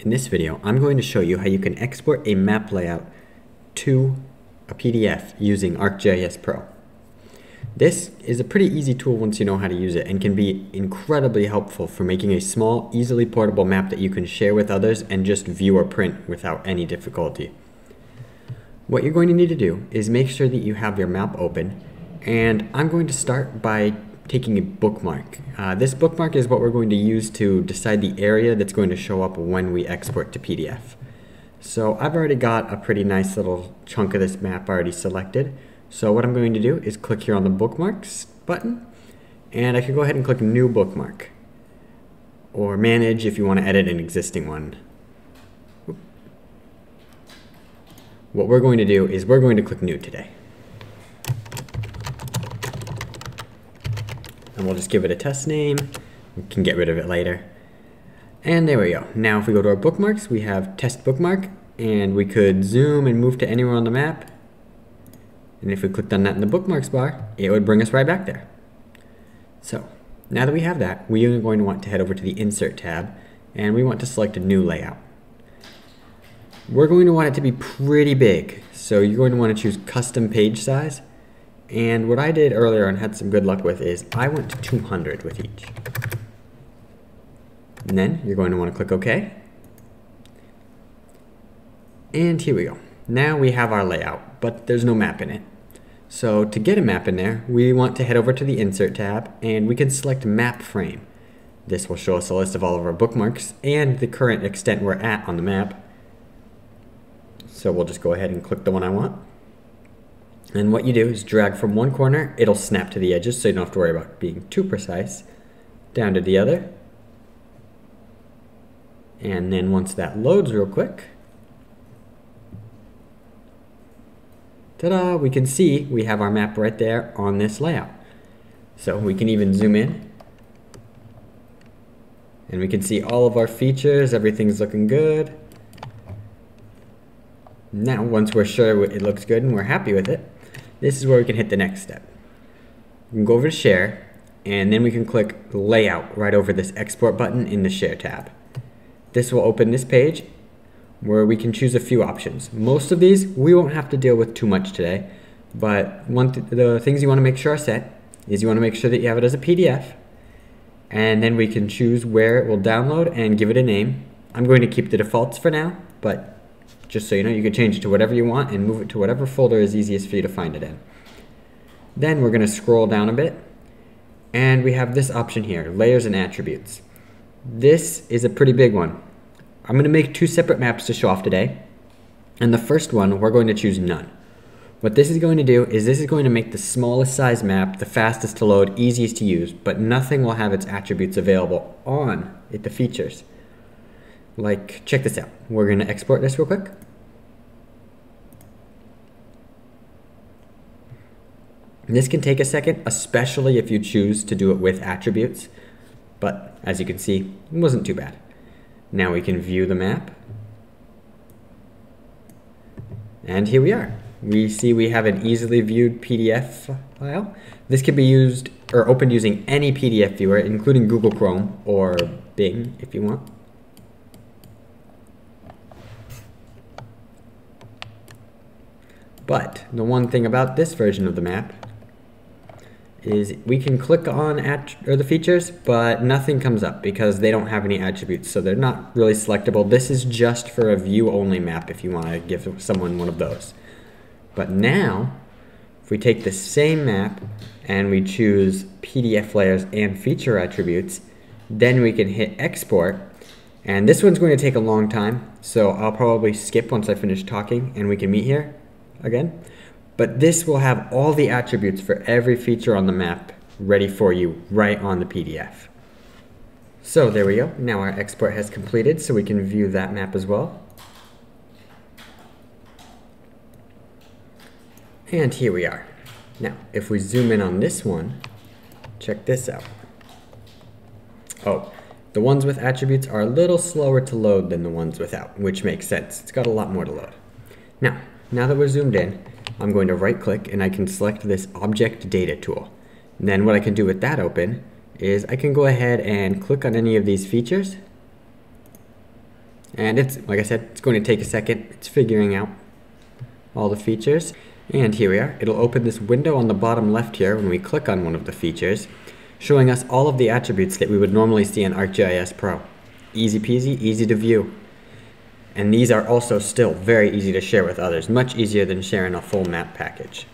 In this video, I'm going to show you how you can export a map layout to a PDF using ArcGIS Pro. This is a pretty easy tool once you know how to use it and can be incredibly helpful for making a small, easily portable map that you can share with others and just view or print without any difficulty. What you're going to need to do is make sure that you have your map open and I'm going to start by taking a bookmark. Uh, this bookmark is what we're going to use to decide the area that's going to show up when we export to PDF. So I've already got a pretty nice little chunk of this map already selected. So what I'm going to do is click here on the bookmarks button and I can go ahead and click new bookmark or manage if you want to edit an existing one. What we're going to do is we're going to click new today. And we'll just give it a test name. We can get rid of it later. And there we go. Now if we go to our bookmarks, we have test bookmark, and we could zoom and move to anywhere on the map. And if we clicked on that in the bookmarks bar, it would bring us right back there. So now that we have that, we are going to want to head over to the Insert tab, and we want to select a new layout. We're going to want it to be pretty big, so you're going to want to choose Custom Page Size, and what I did earlier and had some good luck with is I went to 200 with each. And then you're going to want to click OK. And here we go. Now we have our layout, but there's no map in it. So to get a map in there, we want to head over to the Insert tab, and we can select Map Frame. This will show us a list of all of our bookmarks and the current extent we're at on the map. So we'll just go ahead and click the one I want. And what you do is drag from one corner, it'll snap to the edges so you don't have to worry about being too precise. Down to the other. And then once that loads real quick, ta-da, we can see we have our map right there on this layout. So we can even zoom in. And we can see all of our features, everything's looking good. Now, once we're sure it looks good and we're happy with it, this is where we can hit the next step. We can go over to share and then we can click layout right over this export button in the share tab. This will open this page where we can choose a few options. Most of these we won't have to deal with too much today, but one th the things you want to make sure are set is you want to make sure that you have it as a PDF and then we can choose where it will download and give it a name. I'm going to keep the defaults for now, but just so you know, you can change it to whatever you want and move it to whatever folder is easiest for you to find it in. Then we're going to scroll down a bit and we have this option here, layers and attributes. This is a pretty big one. I'm going to make two separate maps to show off today. And the first one, we're going to choose none. What this is going to do is this is going to make the smallest size map, the fastest to load, easiest to use, but nothing will have its attributes available on it, the features. Like, check this out. We're going to export this real quick. This can take a second, especially if you choose to do it with attributes. But as you can see, it wasn't too bad. Now we can view the map. And here we are. We see we have an easily viewed PDF file. This can be used or opened using any PDF viewer, including Google Chrome or Bing if you want. But the one thing about this version of the map is we can click on or the features, but nothing comes up because they don't have any attributes, so they're not really selectable. This is just for a view-only map if you want to give someone one of those. But now, if we take the same map and we choose PDF layers and feature attributes, then we can hit export. And this one's going to take a long time, so I'll probably skip once I finish talking and we can meet here again. But this will have all the attributes for every feature on the map ready for you right on the PDF. So there we go. Now our export has completed so we can view that map as well. And here we are. Now, if we zoom in on this one, check this out. Oh, the ones with attributes are a little slower to load than the ones without, which makes sense. It's got a lot more to load. Now, now that we're zoomed in, I'm going to right click and I can select this object data tool. And then what I can do with that open is I can go ahead and click on any of these features And it's, like I said, it's going to take a second. It's figuring out all the features. And here we are. It'll open this window on the bottom left here when we click on one of the features, showing us all of the attributes that we would normally see in ArcGIS Pro. Easy peasy, easy to view. And these are also still very easy to share with others, much easier than sharing a full map package.